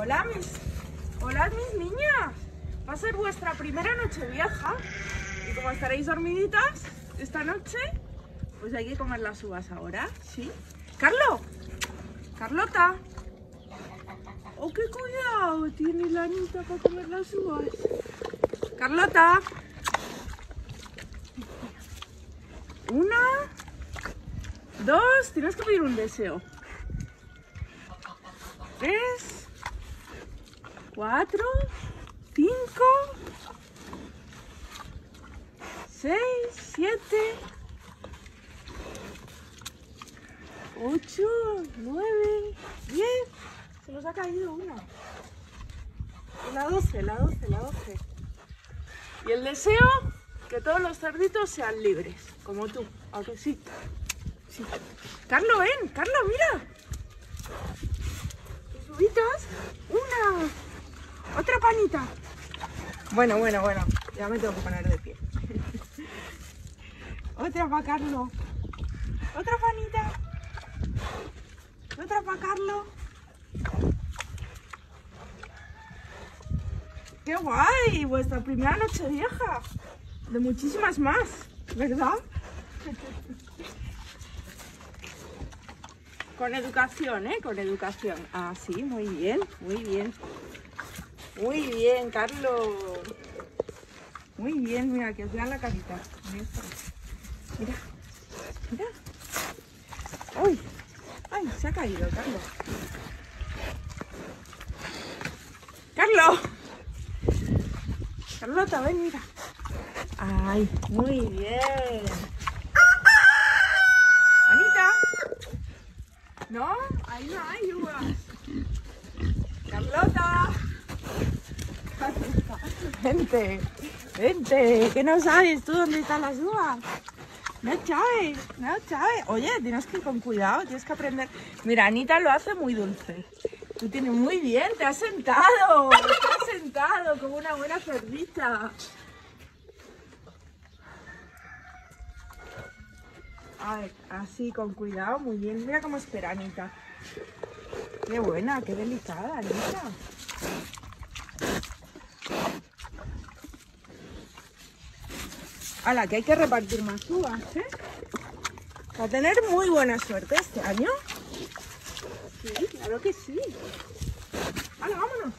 Hola, mis. Hola, mis niñas. Va a ser vuestra primera noche vieja. Y como estaréis dormiditas esta noche, pues hay que comer las uvas ahora, ¿sí? ¡Carlo! ¡Carlota! ¡Oh, qué cuidado! Tiene la Anita para comer las uvas. ¡Carlota! Una, dos, tienes que pedir un deseo. Tres, cuatro, cinco, seis, siete, ocho, nueve, diez. Se nos ha caído una. La doce, la doce, la doce. Y el deseo, que todos los cerditos sean libres, como tú, aunque sí. sí. Carlo, ven, Carlo, mira. Tus uvitas, una, Bueno, bueno, bueno, ya me tengo que poner de pie. otra para Carlo. Otra panita. Otra para Carlo. ¡Qué guay! Vuestra primera noche vieja. De muchísimas más, ¿verdad? Con educación, ¿eh? Con educación. Ah, sí, muy bien, muy bien. Muy bien, Carlos. Muy bien, mira, os vean la carita. Mira, mira. ¡Uy! ¡Ay, se ha caído, Carlos! ¡Carlos! Carlota, ven, mira. Ay, muy bien. Anita. ¿No? Ahí no hay uvas. Carlota. Vente, vente. ¿Qué no sabes tú dónde están las uvas? No sabes, no sabes. Oye, tienes que ir con cuidado, tienes que aprender. Mira, Anita lo hace muy dulce. Tú tienes muy bien, te has sentado. Te has sentado como una buena cerdita. A ver, así, con cuidado, muy bien. Mira cómo espera Anita. Qué buena, qué delicada, Anita. A la que hay que repartir más uvas, ¿eh? Para tener muy buena suerte este año. Sí, claro que sí. ¡Hala, vámonos!